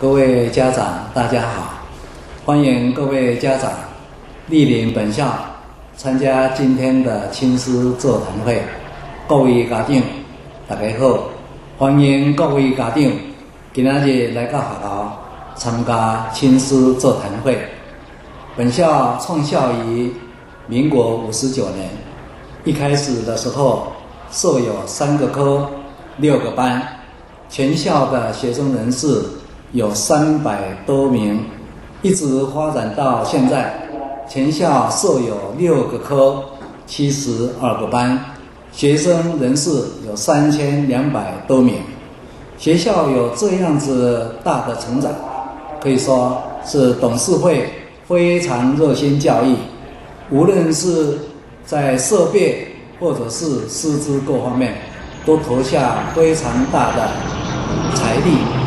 各位家长，大家好！欢迎各位家长莅临本校参加今天的亲师座谈会。各位家长，大家好！欢迎各位家长今仔日来到学校参加亲师座谈会。本校创校于民国五十九年，一开始的时候设有三个科、六个班，全校的学生人数。有三百多名，一直发展到现在，全校设有六个科，七十二个班，学生人数有三千两百多名。学校有这样子大的成长，可以说是董事会非常热心教育，无论是在设备或者是师资各方面，都投下非常大的财力。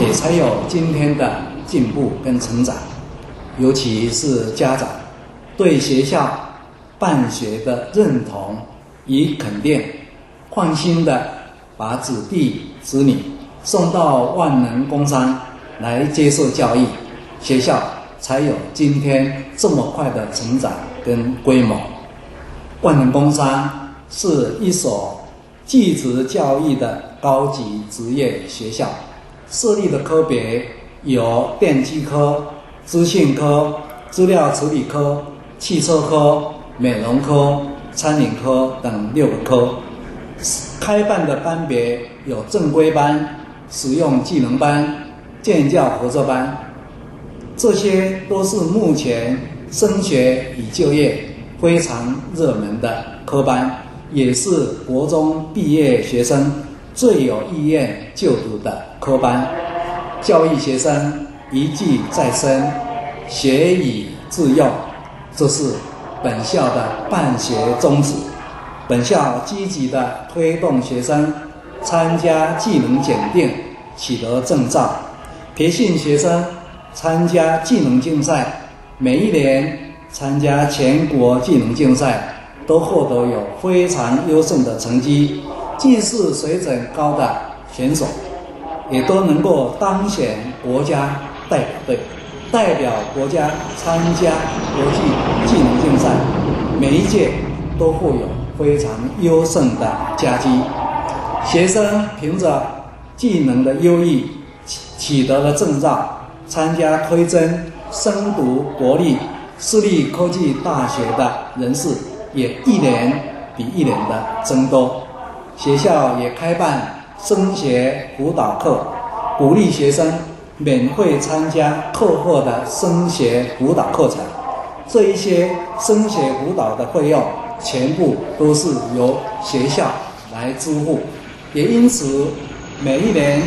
也才有今天的进步跟成长，尤其是家长对学校办学的认同与肯定，放心的把子弟子女送到万能工商来接受教育，学校才有今天这么快的成长跟规模。万能工商是一所技职教育的高级职业学校。设立的科别有电机科、资讯科、资料处理科、汽车科、美容科、餐饮科等六个科。开办的班别有正规班、实用技能班、建教合作班，这些都是目前升学与就业非常热门的科班，也是国中毕业学生。最有意愿就读的科班，教育学生一技在身，学以致用，这是本校的办学宗旨。本校积极的推动学生参加技能检定，取得证照，培训学生参加技能竞赛。每一年参加全国技能竞赛，都获得有非常优胜的成绩。既是水准高的选手，也都能够当选国家代表队，代表国家参加国际技能竞赛。每一届都会有非常优胜的佳绩。学生凭着技能的优异，取取得了证照，参加推甄、升读国立、私立科技大学的人士也一年比一年的增多。学校也开办升学辅导课，鼓励学生免费参加课后的升学辅导课程。这一些升学辅导的费用全部都是由学校来支付，也因此每一年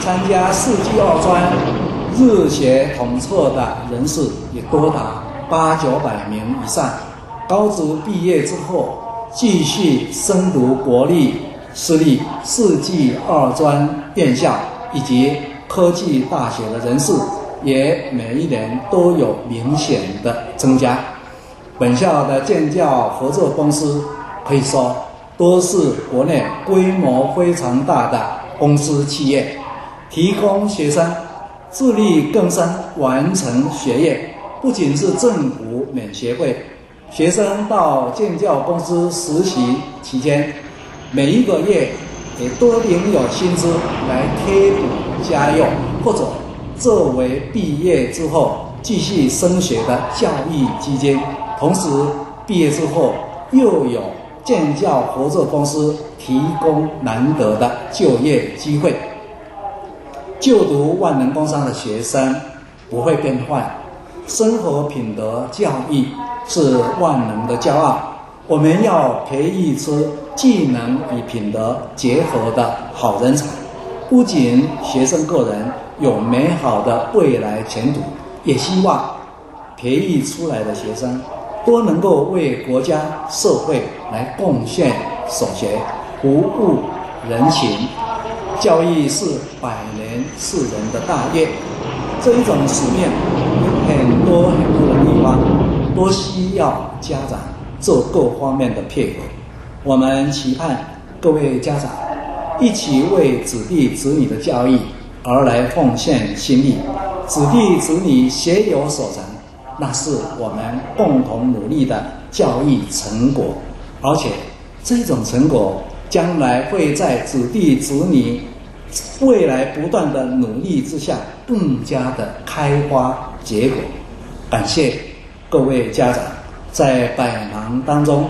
参加四季二专日学统测的人数也多达八九百名以上。高职毕业之后继续深读国立。私立四季二专院校以及科技大学的人数也每一年都有明显的增加。本校的建教合作公司可以说都是国内规模非常大的公司企业，提供学生自力更生完成学业。不仅是政府免学费，学生到建教公司实习期间。每一个月也都领有薪资来贴补家用，或者作为毕业之后继续升学的教育基金。同时，毕业之后又有建教合作公司提供难得的就业机会。就读万能工商的学生不会变坏，生活品德教育是万能的骄傲。我们要培育出技能与品德结合的好人才，不仅学生个人有美好的未来前途，也希望培育出来的学生都能够为国家社会来贡献所学，服务人情。教育是百年世人的大业，这一种使命，很多很多的地方都需要家长。做各方面的配合，我们期盼各位家长一起为子弟子女的教育而来奉献心力，子弟子女学有所成，那是我们共同努力的教育成果，而且这种成果将来会在子弟子女未来不断的努力之下，更加的开花结果。感谢各位家长在百忙当中，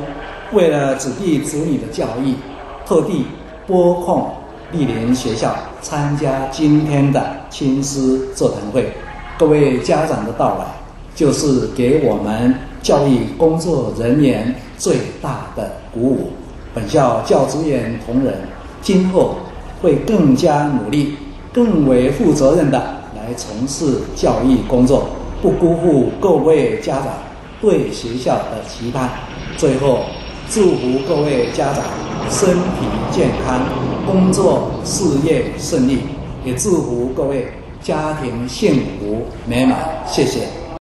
为了子弟子女的教育，特地拨空莅临学校参加今天的亲师座谈会。各位家长的到来，就是给我们教育工作人员最大的鼓舞。本校教职员同仁今后会更加努力，更为负责任的来从事教育工作。不辜负各位家长对学校的期盼。最后，祝福各位家长身体健康，工作事业顺利，也祝福各位家庭幸福美满。谢谢。